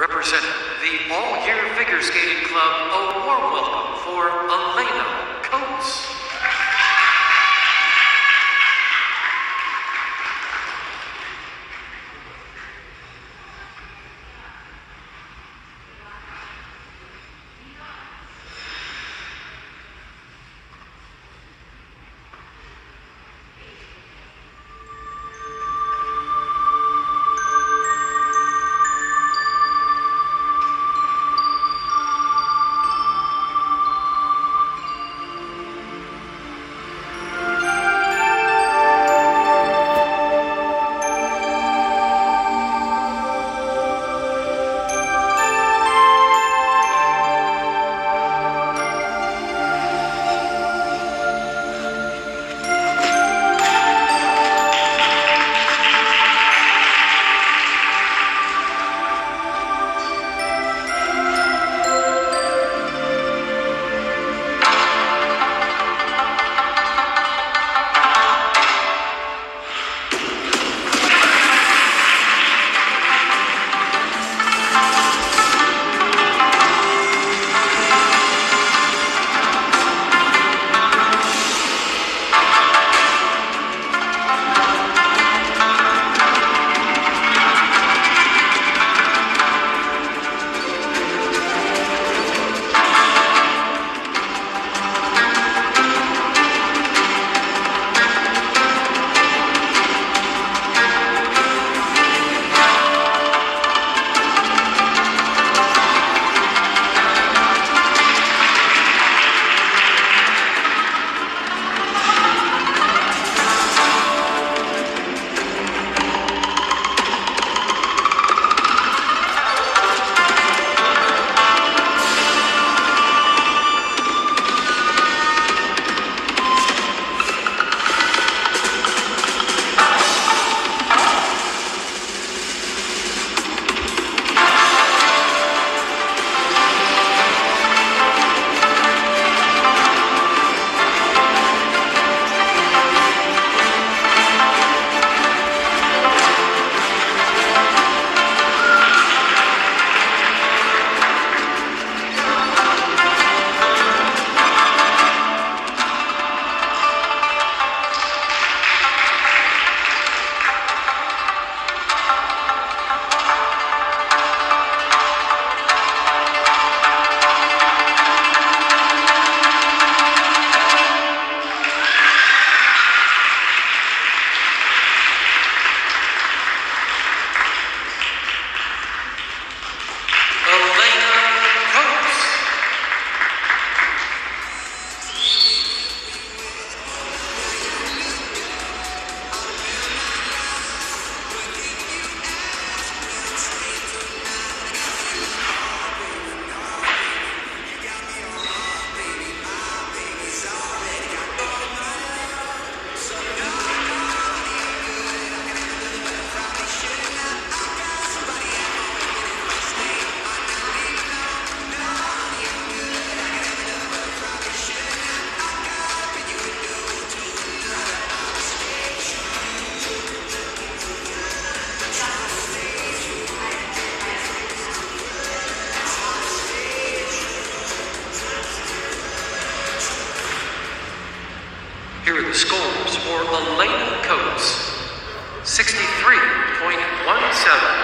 Representing the All Year Figure Skating Club, a warm welcome for Elena scores for Elena Coates 63.17.